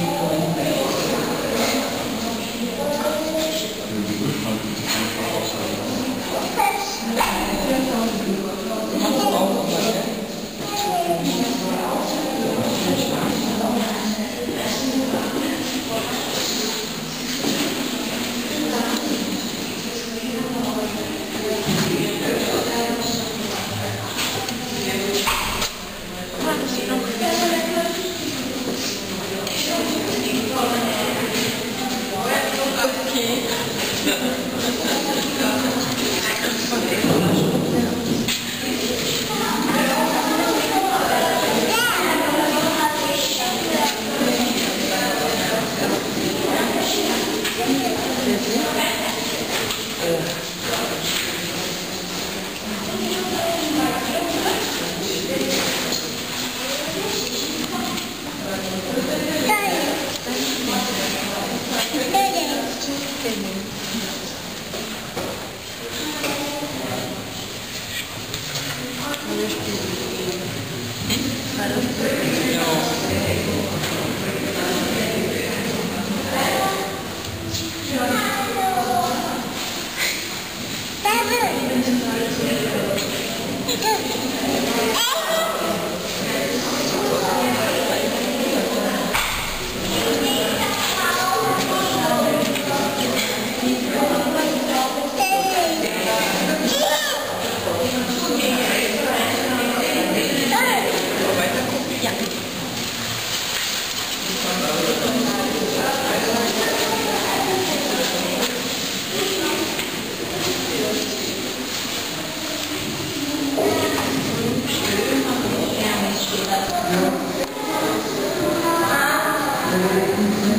Amen. meu espírito. Parou.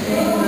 Amen.